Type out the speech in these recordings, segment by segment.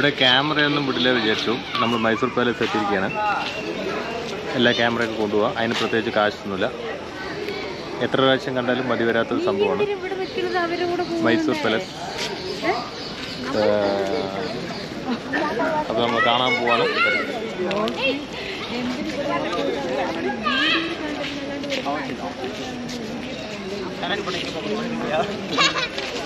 ഇവിടെ ക്യാമറയൊന്നും വിടില്ല വിചാരിച്ചു. നമ്മൾ മൈസൂർ പാലസ് എത്തിയിരിക്കുകയാണ് എല്ലാ ക്യാമറയൊക്കെ കൊണ്ടുപോകാം അതിന് പ്രത്യേകിച്ച് കാശൊന്നുമില്ല. എത്ര പ്രാവശ്യം കണ്ടാലും മതി വരാത്തൊരു സംഭവമാണ്. മൈസൂർ പാലസ് അപ്പോൾ നമ്മൾ കാണാൻ പോവാണ്. നോക്കും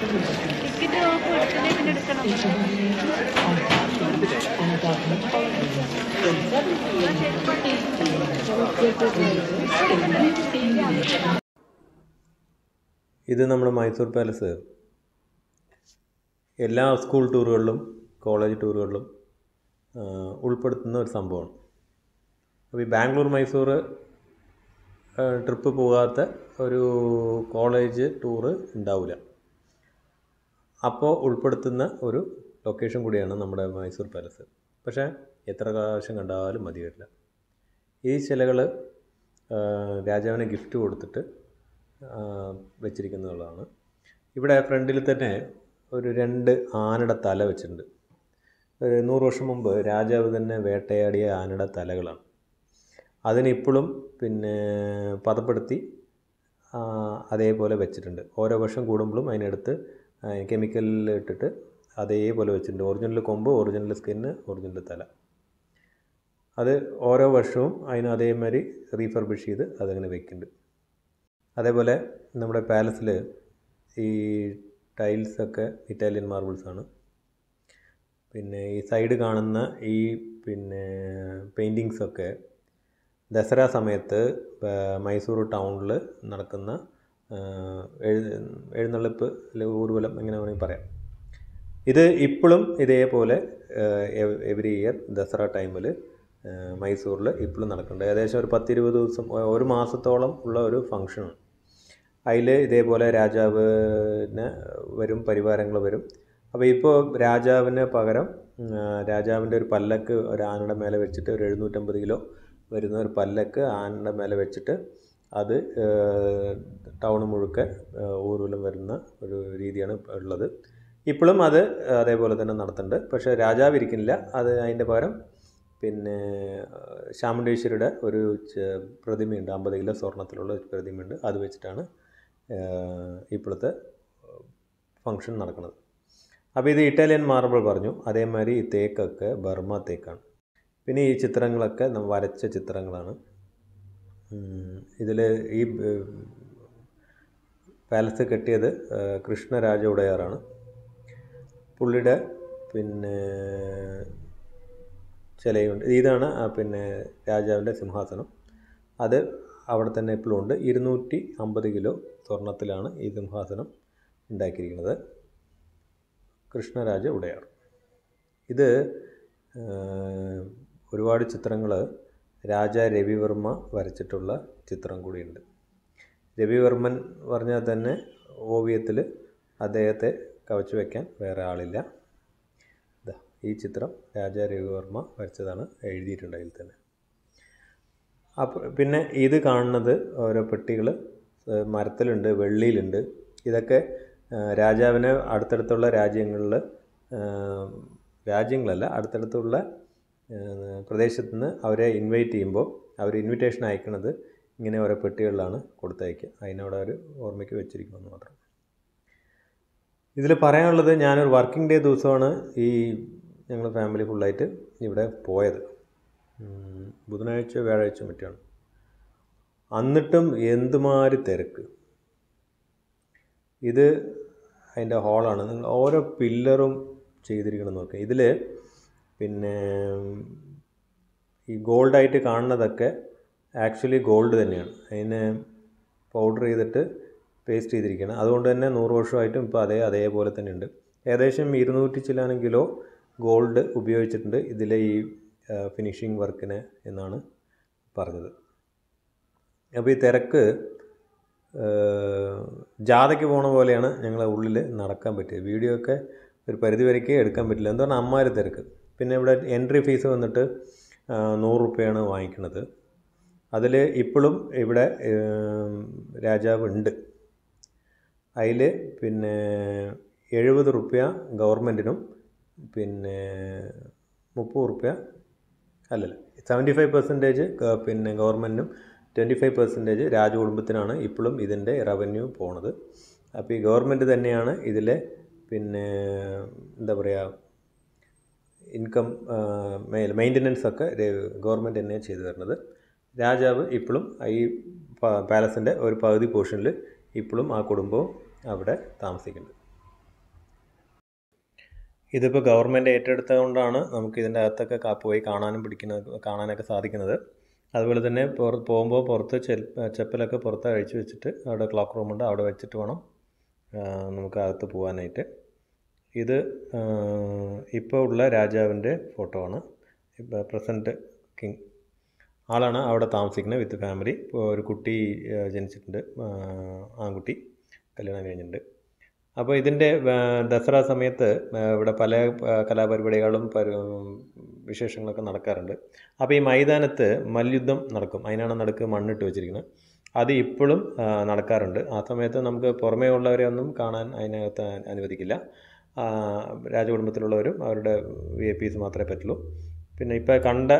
ഇത് നമ്മുടെ മൈസൂർ പാലസ്. എല്ലാ സ്കൂൾ ടൂറുകളിലും കോളേജ് ടൂറുകളിലും ഉൾപ്പെടുത്തുന്ന ഒരു സംഭവമാണ്. അപ്പോൾ ഈ ബാംഗ്ലൂർ മൈസൂർ ട്രിപ്പ് പോകാത്ത ഒരു കോളേജ് ടൂറ് ഉണ്ടാവില്ല അപ്പോൾ ഉൾപ്പെടുത്തുന്ന ഒരു ലൊക്കേഷൻ കൂടിയാണ് നമ്മുടെ മൈസൂർ പാലസ് പക്ഷേ എത്ര പ്രാവശ്യം കണ്ടാലും മതി വരില്ല. ഈ ശിലകൾ രാജാവിന് ഗിഫ്റ്റ് കൊടുത്തിട്ട് വെച്ചിരിക്കുന്നതാണ് ഇവിടെ ഫ്രണ്ടിൽ തന്നെ ഒരു രണ്ട് ആനയുടെ തല വെച്ചിട്ടുണ്ട്. ഒരു നൂറ് വർഷം മുമ്പ് രാജാവ് തന്നെ വേട്ടയാടിയ ആനയുടെ തലകളാണ്. അതിനിപ്പോഴും പിന്നെ പദപ്പെടുത്തി അതേപോലെ വെച്ചിട്ടുണ്ട്. ഓരോ വർഷം കൂടുമ്പോഴും അതിനടുത്ത് കെമിക്കലിൽ ഇട്ടിട്ട് അതേപോലെ വെച്ചിട്ടുണ്ട്. ഒറിജിനൽ കൊമ്പ് ഒറിജിനൽ സ്കിന്ന് ഒറിജിനൽ തല. അത് ഓരോ വർഷവും അതിന് അതേമാതിരി റീഫർബിഷ് ചെയ്ത് അതങ്ങനെ വെക്കുന്നുണ്ട്. അതേപോലെ നമ്മുടെ പാലസിൽ ഈ ടൈൽസൊക്കെ ഇറ്റാലിയൻ മാർബിൾസാണ് പിന്നെ ഈ സൈഡ് കാണുന്ന ഈ പിന്നെ പെയിന്റിങ്സൊക്കെ ദസറ സമയത്ത് മൈസൂർ ടൗണിൽ നടക്കുന്ന എഴു എഴുന്നള്ളിപ്പ് അല്ലെങ്കിൽ ഊർവലം എങ്ങനെ വേണമെങ്കിൽ പറയാം. ഇത് ഇപ്പോഴും ഇതേപോലെ എവറി ഇയർ ദസറ ടൈമിൽ മൈസൂരിൽ ഇപ്പോഴും നടക്കുന്നുണ്ട്. ഏകദേശം ഒരു പത്തിരുപത് ദിവസം ഒരു മാസത്തോളം ഉള്ള ഒരു ഫങ്ഷനാണ് അതിൽ ഇതേപോലെ രാജാവിന് വരും പരിവാരങ്ങൾ വരും. അപ്പോൾ ഇപ്പോൾ രാജാവിന് പകരം രാജാവിന്റെ ഒരു പല്ലക്ക് ഒരു ആനയുടെ മേലെ വെച്ചിട്ട് ഒരു എഴുന്നൂറ്റമ്പത് കിലോ വരുന്ന ഒരു പല്ലക്ക് ആനയുടെ മേലെ വെച്ചിട്ട് അത് ടൗൺ മുഴുക്കെ ഊർവലം വരുന്ന ഒരു രീതിയാണ് ഉള്ളത്. ഇപ്പോഴും അത് അതേപോലെ തന്നെ നടത്തുന്നുണ്ട്. പക്ഷേ രാജാവ് ഇരിക്കുന്നില്ല. അത് അതിന്റെ പകരം പിന്നെ ശാമുണ്ടേശ്വരിയുടെ ഒരു പ്രതിമയുണ്ട്. അമ്പത് കിലോ സ്വർണത്തിലുള്ള പ്രതിമയുണ്ട്. അത് വെച്ചിട്ടാണ് ഇപ്പോഴത്തെ ഫങ്ഷൻ നടക്കുന്നത്. അപ്പോൾ ഇത് ഇറ്റാലിയൻ മാർബിൾ പറഞ്ഞു. അതേമാതിരി ഈ തേക്കൊക്കെ ബർമ തേക്കാണ്. പിന്നെ ഈ ചിത്രങ്ങളൊക്കെ വരച്ച ചിത്രങ്ങളാണ്. ഇതിൽ ഈ പാലസ് കെട്ടിയത് കൃഷ്ണരാജ ഉടയാറാണ്. പുള്ളിയുടെ പിന്നെ ചിലയുണ്ട്. ഇതാണ് പിന്നെ രാജാവിന്റെ സിംഹാസനം. അത് അവിടെ തന്നെ ഇപ്പോഴും ഉണ്ട്. ഇരുന്നൂറ്റി അമ്പത് കിലോ സ്വർണത്തിലാണ് ഈ സിംഹാസനം ഉണ്ടാക്കിയിരിക്കുന്നത്. കൃഷ്ണരാജ ഉടയാർ. ഇത് ഒരുപാട് ചിത്രങ്ങൾ രാജ രവിവർമ്മ വരച്ചിട്ടുള്ള ചിത്രം കൂടിയുണ്ട്. രവിവർമ്മൻ പറഞ്ഞാൽ തന്നെ ഓവിയത്തിൽ അദ്ദേഹത്തെ കവച്ചു വയ്ക്കാൻ വേറെ ആളില്ല. ഈ ചിത്രം രാജ രവിവർമ്മ വരച്ചതാണ് എഴുതിയിട്ടുണ്ട് അതിൽ തന്നെ. പിന്നെ ഇത് കാണുന്നത് ഓരോ പെട്ടികൾ മരത്തിലുണ്ട് വെള്ളിയിലുണ്ട്. ഇതൊക്കെ രാജാവിനെ അടുത്തടുത്തുള്ള രാജ്യങ്ങളിൽ രാജ്യങ്ങളല്ല അടുത്തടുത്തുള്ള പ്രദേശത്ത് നിന്ന് അവരെ ഇൻവൈറ്റ് ചെയ്യുമ്പോൾ അവർ ഇൻവിറ്റേഷൻ അയക്കുന്നത് ഇങ്ങനെ ഓരോ പെട്ടികളിലാണ് കൊടുത്തയക്കുക. അതിനവിടെ അവർ ഓർമ്മയ്ക്ക് വെച്ചിരിക്കുമെന്ന് മാത്രം. ഇതിൽ പറയാനുള്ളത് ഞാനൊരു വർക്കിംഗ് ഡേ ദിവസമാണ് ഈ ഞങ്ങൾ ഫാമിലി ഫുള്ളായിട്ട് ഇവിടെ പോയത്. ബുധനാഴ്ച വ്യാഴാഴ്ച മറ്റാണ് എന്നിട്ടും എന്തുമാതിരി തിരക്ക്. ഇത് അതിന്റെ ഹാളാണ് നിങ്ങൾ ഓരോ പില്ലറും ചെയ്തിരിക്കണം നോക്കുക. ഇതിൽ പിന്നെ ഈ ഗോൾഡായിട്ട് കാണുന്നതൊക്കെ ആക്ച്വലി ഗോൾഡ് തന്നെയാണ്. അതിനെ പൗഡർ ചെയ്തിട്ട് പേസ്റ്റ് ചെയ്തിരിക്കുകയാണ്. അതുകൊണ്ട് തന്നെ നൂറ് വർഷമായിട്ടും ഇപ്പോൾ അതേ അതേപോലെ തന്നെ ഉണ്ട്. ഏകദേശം ഇരുന്നൂറ്റി ചില്ലാനും കിലോ ഗോൾഡ് ഉപയോഗിച്ചിട്ടുണ്ട് ഇതിലെ ഈ ഫിനിഷിംഗ് വർക്കിന് എന്നാണ് പറഞ്ഞത്. അപ്പോൾ ഈ തിരക്ക് ജാഥയ്ക്ക് പോണ പോലെയാണ് ഞങ്ങളെ ഉള്ളിൽ നടക്കാൻ പറ്റിയത്. വീഡിയോ ഒക്കെ ഒരു പരിധി വരയ്ക്ക് എടുക്കാൻ പറ്റില്ല. എന്താണ് അമ്മാര് തിരക്ക്? പിന്നെ ഇവിടെ എൻട്രി ഫീസ് വന്നിട്ട് നൂറ് റുപ്യയാണ് വാങ്ങിക്കുന്നത് അതിൽ ഇപ്പോഴും ഇവിടെ രാജാവ് ഉണ്ട്. അതിൽ പിന്നെ എഴുപത് റുപ്യ ഗവൺമെന്റിനും പിന്നെ മുപ്പത് റുപ്യ അല്ലല്ല സെവന്റി ഫൈവ് പെർസെന്റേജ് പിന്നെ ഗവൺമെന്റിനും ട്വന്റി ഫൈവ് പെർസെന്റേജ് രാജകുടുംബത്തിനാണ് ഇപ്പോഴും ഇതിന്റെ റവന്യൂ പോണത്. അപ്പോൾ ഈ ഗവൺമെന്റ് തന്നെയാണ് ഇതിലെ പിന്നെ എന്താ പറയുക ഇൻകം മെയിന്റനൻസ് ഒക്കെ ഗവൺമെന്റ് തന്നെയാണ് ചെയ്തു തരുന്നത്. രാജാവ് ഇപ്പോഴും ഈ പാലസിന്റെ ഒരു പകുതി പോർഷനിൽ ഇപ്പോഴും ആ കുടുംബവും അവിടെ താമസിക്കുന്നു ഇതിപ്പോൾ ഗവൺമെന്റ് ഏറ്റെടുത്തതുകൊണ്ടാണ് നമുക്ക് ഇതിന്റെ അകത്തൊക്കെ കാപ്പ് പോയി കാണാനും പിടിക്കുന്ന കാണാനൊക്കെ സാധിക്കുന്നത്. അതുപോലെ തന്നെ പുറ പോകുമ്പോൾ പുറത്ത് ചെപ്പലൊക്കെ പുറത്ത് അഴിച്ചു വെച്ചിട്ട് അവിടെ ക്ലോക്ക് റൂമുണ്ട് അവിടെ വെച്ചിട്ട് വേണം നമുക്ക് അകത്ത് പോകാനായിട്ട് ഇത് ഇപ്പോൾ ഉള്ള രാജാവിന്റെ ഫോട്ടോ ആണ്. ഇപ്പോൾ പ്രസന്റ് കിങ് ആളാണ് അവിടെ താമസിക്കുന്നത് വിത്ത് ഫാമിലി ഇപ്പോൾ ഒരു കുട്ടി ജനിച്ചിട്ടുണ്ട്. ആൺകുട്ടി കല്യാണം കഴിഞ്ഞിട്ടുണ്ട്. അപ്പോൾ ഇതിന്റെ ദസറ സമയത്ത് ഇവിടെ പല കലാപരിപാടികളും പരി വിശേഷങ്ങളൊക്കെ നടക്കാറുണ്ട്. അപ്പോൾ ഈ മൈതാനത്ത് മല്യുദ്ധം നടക്കും. അതിനാണ് നടുക്ക് മണ്ണിട്ട് വെച്ചിരിക്കുന്നത്. അത് ഇപ്പോഴും നടക്കാറുണ്ട്. ആ സമയത്ത് നമുക്ക് പുറമേ ഉള്ളവരെ ഒന്നും കാണാൻ അതിനകത്ത് അനുവദിക്കില്ല. രാജകുടുംബത്തിലുള്ളവരും അവരുടെ വി ഐ പീസ് മാത്രമേ പറ്റുള്ളൂ. പിന്നെ ഇപ്പോൾ കണ്ട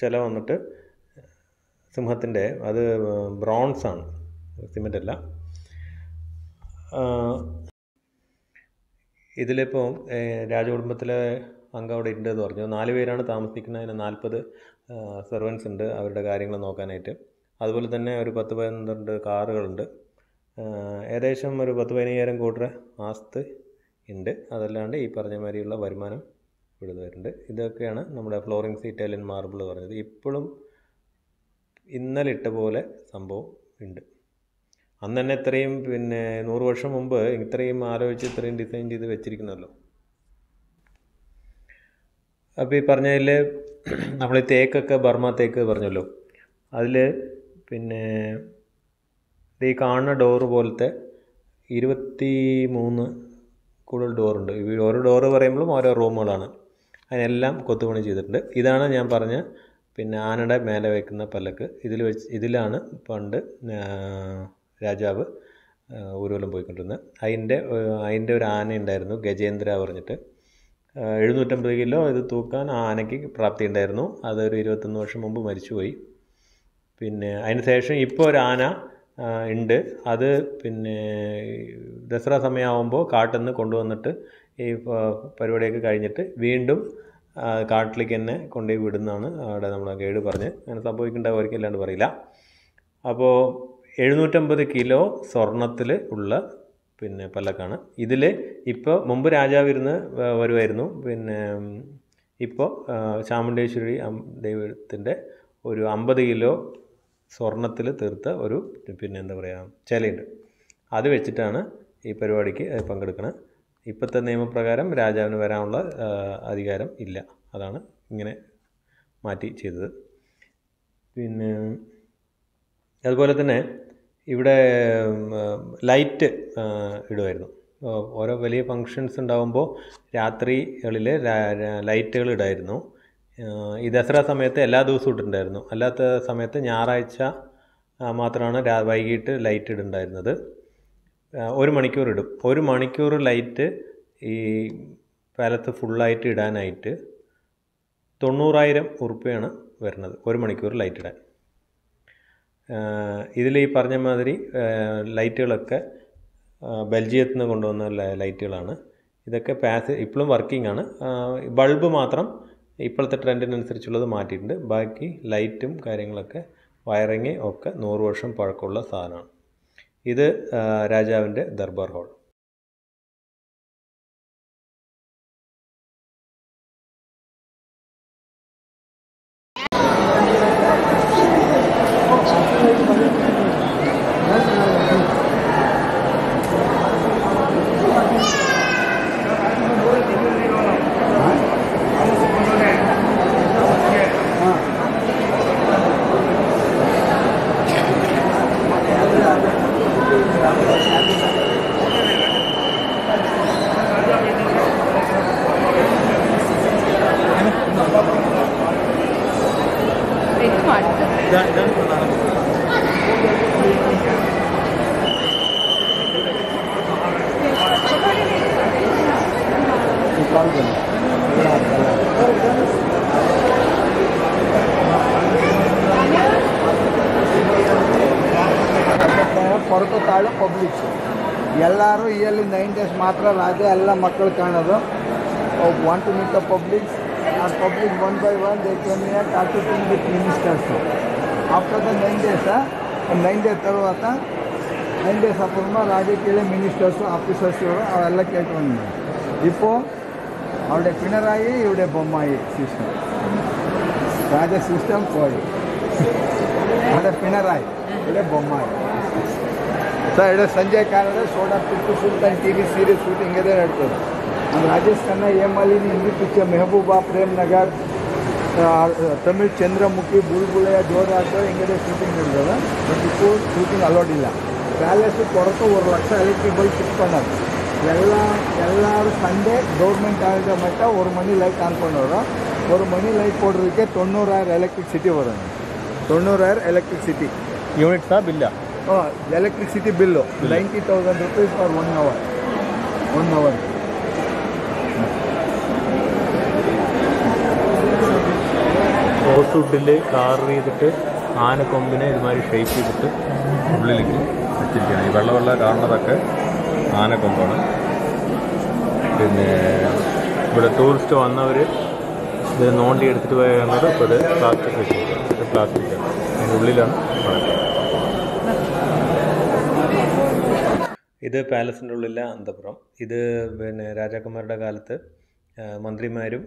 ചില വന്നിട്ട് സിംഹത്തിന്റെ അത് ബ്രോൺസ് ആണ്. സിമെന്റ് അല്ല. ഇതിലിപ്പോൾ രാജകുടുംബത്തിലെ അംഗം അവിടെ ഉണ്ട് എന്ന് പറഞ്ഞു. നാല് പേരാണ് താമസിക്കുന്നത്. അതിന് നാൽപ്പത് സെർവൻസ് ഉണ്ട് അവരുടെ കാര്യങ്ങൾ നോക്കാനായിട്ട്. അതുപോലെ തന്നെ ഒരു പത്ത് പന്ത്രണ്ട് കാറുകളുണ്ട്. ഏകദേശം ഒരു പത്ത് പതിനയ്യായിരം കോടി ആസ്ത് ഉണ്ട്. അതല്ലാണ്ട് ഈ പറഞ്ഞ മാതിരിയുള്ള വരുമാനം വരുന്നുണ്ട് ഇതൊക്കെയാണ് നമ്മുടെ ഫ്ലോറിംഗ് ഇറ്റാലിയൻ മാർബിൾ പറഞ്ഞത്. ഇപ്പോഴും ഇന്നലെ ഇട്ട പോലെ സംഭവം ഉണ്ട്. അന്ന് തന്നെ ഇത്രയും പിന്നെ നൂറ് വർഷം മുമ്പ് ഇത്രയും ആലോചിച്ച് ഇത്രയും ഡിസൈൻ ചെയ്ത് വെച്ചിരിക്കുന്നല്ലോ. അപ്പോൾ ഈ പറഞ്ഞതിൽ നമ്മൾ തേക്കൊക്കെ ബർമ തേക്ക് പറഞ്ഞല്ലോ. അതിൽ പിന്നെ ഈ കാണുന്ന ഡോറ് പോലത്തെ ഇരുപത്തി മൂന്ന് കൂടുതൽ ഡോറുണ്ട് ഓരോ ഡോറ് പറയുമ്പോഴും ഓരോ റൂമുകളാണ്. അതിനെല്ലാം കൊത്തുപണി ചെയ്തിട്ടുണ്ട്. ഇതാണ് ഞാൻ പറഞ്ഞ പിന്നെ ആനയുടെ മേലെ വയ്ക്കുന്ന പല്ലക്ക്. ഇതിൽ വെച്ച് ഇതിലാണ് പണ്ട് രാജാവ് ഊരുവലം പോയിക്കൊണ്ടിരുന്നത്. അതിന്റെ അതിന്റെ ഒരു ആന ഉണ്ടായിരുന്നു ഗജേന്ദ്ര പറഞ്ഞിട്ട്. എഴുന്നൂറ്റമ്പത് കിലോ ഇത് തൂക്കാൻ ആ ആനയ്ക്ക് പ്രാപ്തി ഉണ്ടായിരുന്നു. അതൊരു ഇരുപത്തൊന്ന് വർഷം മുമ്പ് മരിച്ചുപോയി. പിന്നെ അതിന് ശേഷം ഇപ്പോൾ ഒരു ആന ഉണ്ട്. അത് പിന്നെ ദസറ സമയമാകുമ്പോൾ കാട്ടിൽ നിന്ന് കൊണ്ടുവന്നിട്ട് ഈ പരിപാടിയൊക്കെ കഴിഞ്ഞിട്ട് വീണ്ടും കാട്ടിലേക്ക് തന്നെ കൊണ്ടുപോയി വിടുന്നതാണ് അവിടെ നമ്മൾ ഗൈഡ് പറഞ്ഞ്. അങ്ങനെ സംഭവിക്കേണ്ടവർക്ക് അല്ലാണ്ട് പറയില്ല. അപ്പോൾ എഴുന്നൂറ്റമ്പത് കിലോ സ്വർണത്തിൽ ഉള്ള പിന്നെ പല്ലക്കാണ്. ഇതിൽ ഇപ്പോൾ മുമ്പ് രാജാവിരുന്ന് വരുമായിരുന്നു പിന്നെ ഇപ്പോൾ ചാമുണ്ടേശ്വരി ദൈവത്തിന്റെ ഒരു അമ്പത് കിലോ സ്വർണത്തിൽ തീർത്ത ഒരു പിന്നെ എന്താ പറയുക ചിലയുണ്ട്. അത് വെച്ചിട്ടാണ് ഈ പരിപാടിക്ക് പങ്കെടുക്കുന്നത് ഇപ്പോഴത്തെ നിയമപ്രകാരം രാജാവിന് വരാനുള്ള അധികാരം ഇല്ല. അതാണ് ഇങ്ങനെ മാറ്റി ചെയ്തത്. പിന്നെ അതുപോലെ തന്നെ ഇവിടെ ലൈറ്റ് ഇടുമായിരുന്നു ഓരോ വലിയ ഫങ്ഷൻസ് ഉണ്ടാകുമ്പോൾ രാത്രികളിൽ ലൈറ്റുകൾ ഇടായിരുന്നു. ഈ ദസറ സമയത്ത് എല്ലാ ദിവസവും ഇട്ടിട്ടുണ്ടായിരുന്നു. അല്ലാത്ത സമയത്ത് ഞായറാഴ്ച മാത്രമാണ് വൈകിട്ട് ലൈറ്റ് ഇടുണ്ടായിരുന്നത്. ഒരു മണിക്കൂർ ഇടും. ഒരു മണിക്കൂർ ലൈറ്റ് ഈ പാലത്ത് ഫുള്ളായിട്ട് ഇടാനായിട്ട് തൊണ്ണൂറായിരം ഉറുപ്പ്യാണ് വരുന്നത്. ഒരു മണിക്കൂർ ലൈറ്റ് ഇടാൻ. ഇതിൽ ഈ പറഞ്ഞ മാതിരി ലൈറ്റുകളൊക്കെ ബെൽജിയത്തിൽ നിന്ന് കൊണ്ടുവന്ന ലൈറ്റുകളാണ് ഇതൊക്കെ പാസ് ഇപ്പോഴും വർക്കിംഗ് ആണ്. ബൾബ് മാത്രം ഇപ്പോഴത്തെ ട്രെൻഡിനനുസരിച്ചുള്ളത് മാറ്റിയിട്ടുണ്ട്. ബാക്കി ലൈറ്റും കാര്യങ്ങളൊക്കെ വയറിങ് ഒക്കെ നൂറ് വർഷം പഴക്കമുള്ള സാധനമാണ്. ഇത് രാജാവിന്റെ ദർബാർ ഹാൾ. ಕೊರತು ತಾಳು ಪಬ್ಲಿಕ್ಸು ಎಲ್ಲರೂ ಇಯರ್ಲಿ ನೈನ್ ಡೇಸ್ ಮಾತ್ರ ರಾಜ್ಯ ಎಲ್ಲ ಮಕ್ಕಳು ಕಾಣೋದು want to meet the publics or public one by one they can targeting with ministers after the nine days nine days తర్వాత నైన్ డేస్ అప్పుడు రాజకీయ మినిస్టర్స్ ఆఫీసర్స్ అవెల్ల కేట్టు ఇప్పుడు അവിടെ പിണറായി ഇവിടെ ബൊമ്മായി സിസ്റ്റം രാജ സിസ്റ്റം പോയി അവിടെ പിണറായി ഇവിടെ ബൊമ്മായി ಸರ್ ಎರಡು ಸಂಜೆ ಕಾಲದ soda Tipu Sultan T V series shooting ಅದೇ ನಡ್ತದೆ. ನಮ್ಮ ರಾಜೇಶ್ ಎಂ ಅಲಿನಿ ಹಿಂದಿ ಪಿಕ್ಚರ್ ಮೆಹಬೂಬಾ, ಪ್ರೇಮ್ ನಗರ್ ತಮಿಳ್ ಚಂದ್ರಮುಖಿ, ಬುಲ್ಬುಳೆಯ ಜೋರಾಟ ಹಿಂಗದೇ ಶೂಟಿಂಗ್ ನಡ್ದದ ಬಟ್ ಶೂಟಿಂಗ್ ಅಲೋಡ್ ಇಲ್ಲ. ಪ್ಯಾಲೇಸು ಕೊರತು ಒಂದು ಲಕ್ಷ ಎಲೆಕ್ಟ್ರಿಕ್ ಬಲ್ಬ್ ಸಿಕ್ಕೊಂಡು எல்லா எல்லோரும் சண்டே கவர்மெண்ட் ஆளுங்க மட்டும் ஒரு மணி லைட் ஆன் பண்ணுறோம் ஒரு மணி லைட் போடுறதுக்கே தொண்ணூறாயிரம் எலக்ட்ரிசிட்டி வரும் தொண்ணூறாயிரம் எலக்ட்ரிசிட்டி யூனிட்ஸா பில்லா ஓ electricity bill ninety thousand rupees for one hour one hour ഫോർട്ടുഡിൽ carve ചെയ്തിട്ട് ആനക്കൊമ്പിനെ ഇതുമാതിരി ഷേപ്പ് ചെയ്തിട്ട് ഉള്ളിലേക്ക് വെച്ചിരിക്കുകയാണ് ഈ വെള്ള വെള്ള കാണുന്നതൊക്കെ ആനക്കൊമ്പാണ്. പിന്നെ ഇവിടെ ടൂറിസ്റ്റ് വന്നവർ ഇത് നോണ്ടി എടുത്തിട്ട് പോയത് ഇപ്പോൾ ഇത് പ്ലാസ്റ്റിക് വെച്ച് ഇത് പ്ലാസ്റ്റിക്കാണ് അതിന്റെ ഉള്ളിലാണ് ഇത് പാലസിന്റെ ഉള്ളിലെ അന്തപുരം. ഇത് പിന്നെ രാജാക്കന്മാരുടെ കാലത്ത് മന്ത്രിമാരും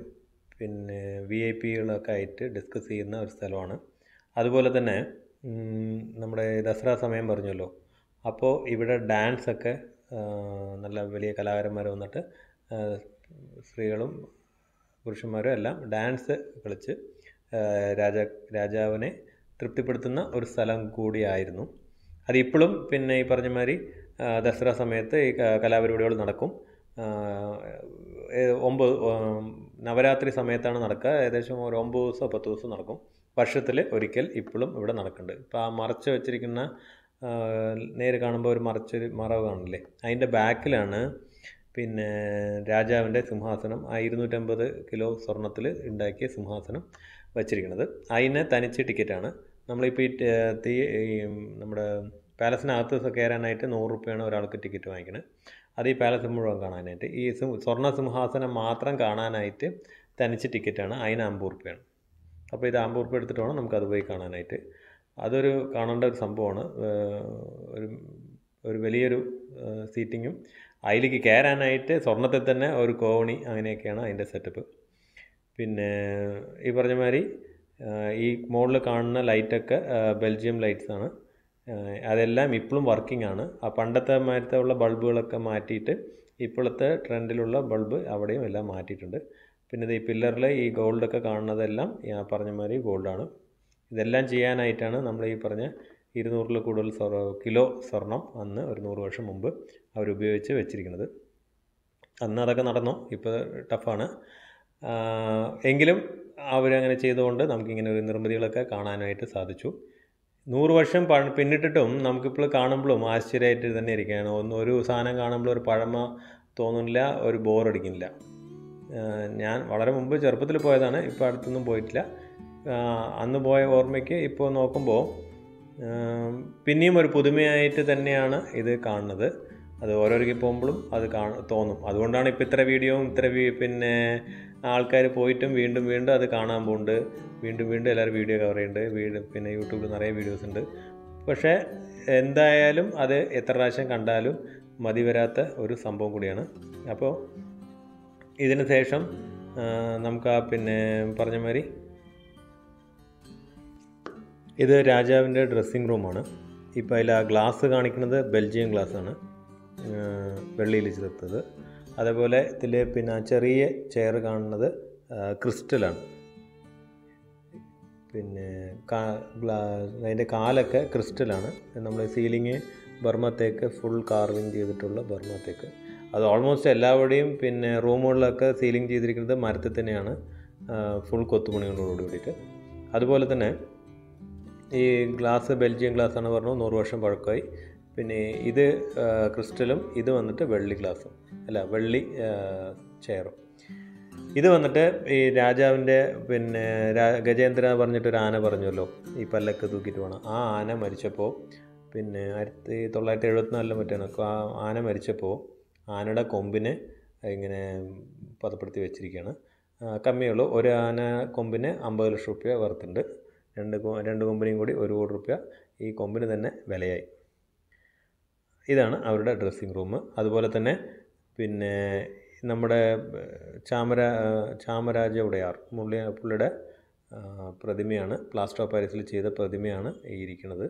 പിന്നെ വി ഐ പികളൊക്കെ ആയിട്ട് ഡിസ്കസ് ചെയ്യുന്ന ഒരു സ്ഥലമാണ്. അതുപോലെ തന്നെ നമ്മുടെ ദസറ സമയം പറഞ്ഞല്ലോ. അപ്പോൾ ഇവിടെ ഡാൻസൊക്കെ നല്ല വലിയ കലാകാരന്മാർ വന്നിട്ട് സ്ത്രീകളും പുരുഷന്മാരും എല്ലാം ഡാൻസ് കളിച്ച് രാജ രാജാവിനെ തൃപ്തിപ്പെടുത്തുന്ന ഒരു സ്ഥലം കൂടിയായിരുന്നു. അതിപ്പോഴും പിന്നെ ഈ പറഞ്ഞ മാതിരി ദസറ സമയത്ത് ഈ കലാപരിപാടികൾ നടക്കും. ഒമ്പത് നവരാത്രി സമയത്താണ് നടക്കുക. ഏകദേശം ഒരു ഒമ്പത് ദിവസമോ പത്ത് ദിവസം നടക്കും. വർഷത്തിൽ ഒരിക്കൽ ഇപ്പോഴും ഇവിടെ നടക്കുന്നുണ്ട്. ഇപ്പോൾ ആ മറച്ച് വെച്ചിരിക്കുന്ന നേര് കാണുമ്പോൾ ഒരു മറച്ചൊരു മറവ് കാണില്ലേ അതിന്റെ ബാക്കിലാണ് പിന്നെ രാജാവിന്റെ സിംഹാസനം ആ ഇരുന്നൂറ്റമ്പത് കിലോ സ്വർണത്തിൽ ഉണ്ടാക്കിയ സിംഹാസനം വച്ചിരിക്കുന്നത്. അതിന് തനിച്ച് ടിക്കറ്റാണ്. നമ്മളിപ്പോൾ ഈ തീ നമ്മുടെ പാലസിനകത്ത് കയറാനായിട്ട് നൂറ് റുപ്യാണ് ഒരാൾക്ക് ടിക്കറ്റ് വാങ്ങിക്കുന്നത് അത് ഈ പാലസ് മുഴുവൻ കാണാനായിട്ട് ഈ സ്വർണ സിംഹാസനം മാത്രം കാണാനായിട്ട് തനിച്ച് ടിക്കറ്റാണ്. അതിന് അമ്പത് റുപ്യാണ്. അപ്പോൾ ഇത് അമ്പത് റുപ്യ എടുത്തിട്ട് വേണം നമുക്കത് പോയി കാണാനായിട്ട്. അതൊരു കാണേണ്ട ഒരു സംഭവമാണ്. ഒരു ഒരു വലിയൊരു സീറ്റിങ്ങും. അതിലേക്ക് കയറാനായിട്ട് സ്വർണത്തിൽ തന്നെ ഒരു കോണി അങ്ങനെയൊക്കെയാണ് അതിന്റെ സെറ്റപ്പ്. പിന്നെ ഈ പറഞ്ഞ മാതിരി ഈ മുകളിൽ കാണുന്ന ലൈറ്റൊക്കെ ബെൽജിയം ലൈറ്റ്സാണ് അതെല്ലാം ഇപ്പോഴും വർക്കിംഗ് ആണ്. ആ പണ്ടത്തെ മാറ്റത്തെ ഉള്ള ബൾബുകളൊക്കെ മാറ്റിയിട്ട് ഇപ്പോഴത്തെ ട്രെൻഡിലുള്ള ബൾബ് അവിടെയും എല്ലാം മാറ്റിയിട്ടുണ്ട്. പിന്നെ ഈ പില്ലറിൽ ഈ ഗോൾഡൊക്കെ കാണുന്നതെല്ലാം പറഞ്ഞ മാതിരി ഗോൾഡാണ്. ഇതെല്ലാം ചെയ്യാനായിട്ടാണ് നമ്മൾ ഈ പറഞ്ഞ ഇരുന്നൂറിൽ കൂടുതൽ കിലോ സ്വർണം അന്ന് ഒരു നൂറ് വർഷം മുമ്പ് അവരുപയോഗിച്ച് വെച്ചിരിക്കുന്നത്. അന്ന് അതൊക്കെ നടന്നു. ഇപ്പോൾ ടഫാണ്. എങ്കിലും അവരങ്ങനെ ചെയ്തുകൊണ്ട് നമുക്കിങ്ങനെ ഒരു നിർമ്മിതികളൊക്കെ കാണാനായിട്ട് സാധിച്ചു. നൂറ് വർഷം പ പിന്നിട്ടിട്ടും നമുക്കിപ്പോൾ കാണുമ്പോഴും ആശ്ചര്യമായിട്ട് തന്നെ ഇരിക്കുകയാണ്. ഒന്ന് ഒരു സാധനം കാണുമ്പോൾ ഒരു പഴമ തോന്നുന്നില്ല ഒരു ബോറടിക്കുന്നില്ല. ഞാൻ വളരെ മുമ്പ് ചെറുപ്പത്തിൽ പോയതാണ്. ഇപ്പോൾ അടുത്തൊന്നും പോയിട്ടില്ല. അന്ന് പോയ ഓർമ്മയ്ക്ക് ഇപ്പോൾ നോക്കുമ്പോൾ പിന്നെയും ഒരു പുതുമയായിട്ട് തന്നെയാണ് ഇത് കാണുന്നത്. അത് ഓരോരുക്കി പോകുമ്പോഴും അത് കാ തോന്നും. അതുകൊണ്ടാണ് ഇപ്പോൾ ഇത്ര വീഡിയോയും ഇത്ര പിന്നെ ആൾക്കാർ പോയിട്ടും വീണ്ടും വീണ്ടും അത് കാണാൻ പോകുന്നുണ്ട്. വീണ്ടും വീണ്ടും എല്ലാവരും വീഡിയോ കവർ ചെയ്യുന്നുണ്ട്. വീട് പിന്നെ യൂട്യൂബിൽ നിറയെ വീഡിയോസ് ഉണ്ട്. പക്ഷേ എന്തായാലും അത് എത്ര പ്രാവശ്യം കണ്ടാലും മതി വരാത്ത ഒരു സംഭവം കൂടിയാണ്. അപ്പോൾ ഇതിന് ശേഷം നമുക്ക് ആ പിന്നെ പറഞ്ഞ മാതിരി ഇത് രാജാവിന്റെ ഡ്രസ്സിംഗ് റൂമാണ് ഇപ്പോൾ അതിൽ ആ ഗ്ലാസ് കാണിക്കുന്നത് ബെൽജിയം ഗ്ലാസ്സാണ് വെള്ളിയിൽ ചേർത്തത് അതേപോലെ ഇതിൽ പിന്നെ ചെറിയ ചെയർ കാണുന്നത് ക്രിസ്റ്റലാണ് പിന്നെ കാ അതിന്റെ കാലൊക്കെ ക്രിസ്റ്റലാണ് നമ്മൾ സീലിങ് ബർമ്മത്തേക്ക് ഫുൾ കാർവിങ് ചെയ്തിട്ടുള്ള ബർമ്മത്തേക്ക് അത് ഓൾമോസ്റ്റ് എല്ലാവരുടെയും പിന്നെ റൂമുകളിലൊക്കെ സീലിംഗ് ചെയ്തിരിക്കുന്നത് മരത്തിൽ തന്നെയാണ്. ഫുൾ കൊത്തുപണികളോട് കൂടിയിട്ട് അതുപോലെ തന്നെ ഈ ഗ്ലാസ് ബെൽജിയം ഗ്ലാസ് ആണ് പറഞ്ഞു നൂറ് വർഷം പഴക്കമായി. പിന്നെ ഇത് ക്രിസ്റ്റലും ഇത് വന്നിട്ട് വെള്ളി ഗ്ലാസും അല്ല വെള്ളി ചെയറും. ഇത് വന്നിട്ട് ഈ രാജാവിന്റെ പിന്നെ ഗജേന്ദ്ര പറഞ്ഞിട്ടൊരു ആന പറഞ്ഞല്ലോ ഈ പല്ലക്ക് തൂക്കിയിട്ട് വേണം ആ ആന മരിച്ചപ്പോൾ പിന്നെ ആയിരത്തി തൊള്ളായിരത്തി എഴുപത്തിനാലിലും മറ്റാണ് ആ ആന മരിച്ചപ്പോൾ ആനയുടെ കൊമ്പിനെ ഇങ്ങനെ പദപ്പെടുത്തി വെച്ചിരിക്കുകയാണ്. കമ്മിയുള്ളൂ ഒരു ആന കൊമ്പിന് അമ്പത് ലക്ഷം റുപ്യ വർത്തുണ്ട്. രണ്ട് രണ്ട് കൊമ്പിനെയും കൂടി ഒരു കോടി റുപ്യ ഈ കൊമ്പിന് തന്നെ വിലയായി. ഇതാണ് അവരുടെ ഡ്രസ്സിങ് റൂം അതുപോലെ തന്നെ പിന്നെ നമ്മുടെ ചാമര ചാമരാജ ഉടയാർ മുള്ളി പുള്ളിയുടെ പ്രതിമയാണ് പ്ലാസ്റ്റർ ഓഫ് പാരീസിൽ ചെയ്ത പ്രതിമയാണ് ഈ ഇരിക്കുന്നത്.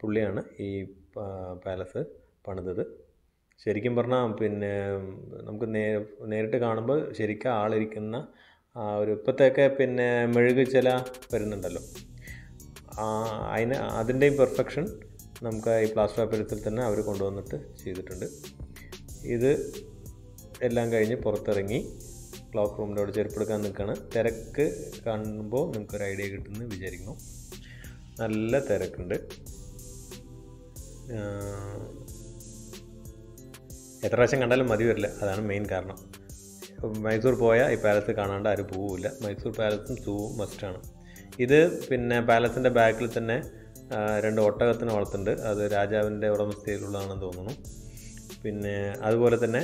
പുള്ളിയാണ് ഈ പാലസ് പണിതത്. ശരിക്കും പറഞ്ഞാൽ പിന്നെ നമുക്ക് നേ നേരിട്ട് കാണുമ്പോൾ ശരിക്കും ആളിരിക്കുന്ന ആ ഒരു ഇപ്പോഴത്തെയൊക്കെ പിന്നെ മെഴുകുചില വരുന്നുണ്ടല്ലോ. അതിന് അതിന്റെയും പെർഫെക്ഷൻ നമുക്ക് ഈ പ്ലാസ്റ്റർ പാരീസിൽ തന്നെ അവർ കൊണ്ടുവന്നിട്ട് ചെയ്തിട്ടുണ്ട്. ഇത് എല്ലാം കഴിഞ്ഞ് പുറത്തിറങ്ങി ക്ലോക്ക് റൂമിന്റെ അവിടെ ചെരുപ്പെടുക്കാൻ നിൽക്കുകയാണ്. തിരക്ക് കാണുമ്പോൾ നിങ്ങൾക്കൊരു ഐഡിയ കിട്ടുമെന്ന് വിചാരിക്കുന്നു. നല്ല തിരക്കുണ്ട്. എത്ര പ്രാവശ്യം കണ്ടാലും മതി വരില്ല. അതാണ് മെയിൻ കാരണം. മൈസൂർ പോയാൽ ഈ പാലസ് കാണാണ്ട് ആരും പോവില്ല. മൈസൂർ പാലസും സൂവും മസ്റ്റാണ് ഇത് പിന്നെ പാലസിന്റെ ബാക്കിൽ തന്നെ രണ്ട് ഒട്ടകത്തിന് വളർത്തുന്നുണ്ട്. അത് രാജാവിന്റെ ഉടമസ്ഥയിലുള്ളതാണെന്ന് തോന്നുന്നു. പിന്നെ അതുപോലെ തന്നെ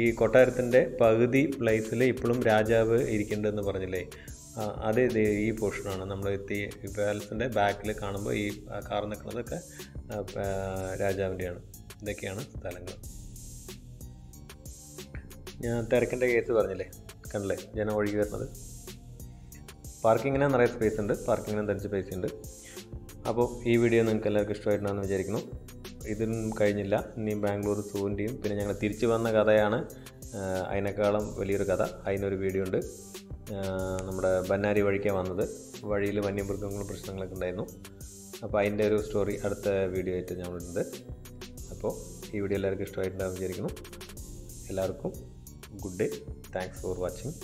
ഈ കൊട്ടാരത്തിന്റെ പകുതി പ്ലേസിൽ ഇപ്പോഴും രാജാവ് ഇരിക്കേണ്ടതെന്ന് പറഞ്ഞില്ലേ? അത് ഇത് ഈ പോർഷനാണ് നമ്മൾ എത്തി പാലസിന്റെ ബാക്കിൽ കാണുമ്പോൾ ഈ കാർ നിൽക്കുന്നതൊക്കെ രാജാവിന്റെയാണ് ഇതൊക്കെയാണ് സ്ഥലങ്ങൾ. ഞാൻ തിരക്കിന്റെ കേസ് പറഞ്ഞില്ലേ? കണ്ടില്ലേ? ജനം ഒഴുകി വരുന്നത്. പാർക്കിങ്ങിന് നിറയെ സ്പേസ് ഉണ്ട്. പാർക്കിങ്ങിന് തനിച്ച് പൈസ ഉണ്ട്. അപ്പോൾ ഈ വീഡിയോ നിങ്ങൾക്ക് എല്ലാവർക്കും ഇഷ്ടമായിട്ടുണ്ടെന്ന് വിചാരിക്കുന്നു. ഇതും കഴിഞ്ഞില്ല. ഇനി ബാംഗ്ലൂർ സൂവിന്റെയും പിന്നെ ഞങ്ങൾ തിരിച്ചു വന്ന കഥയാണ് അതിനേക്കാളും വലിയൊരു കഥ. അതിനൊരു വീഡിയോ ഉണ്ട്. നമ്മുടെ ബന്നാരി വഴിക്കാണ് വന്നത്. വഴിയിൽ വന്യമൃഗങ്ങളും പ്രശ്നങ്ങളൊക്കെ ഉണ്ടായിരുന്നു. അപ്പോൾ അതിന്റെ ഒരു സ്റ്റോറി അടുത്ത വീഡിയോ ആയിട്ട് ഞാൻ ഞങ്ങളുണ്ട് അപ്പോൾ ഈ വീഡിയോ എല്ലാവർക്കും ഇഷ്ടമായിട്ടുണ്ടാകും വിചാരിക്കുന്നു. എല്ലാവർക്കും good day thanks for watching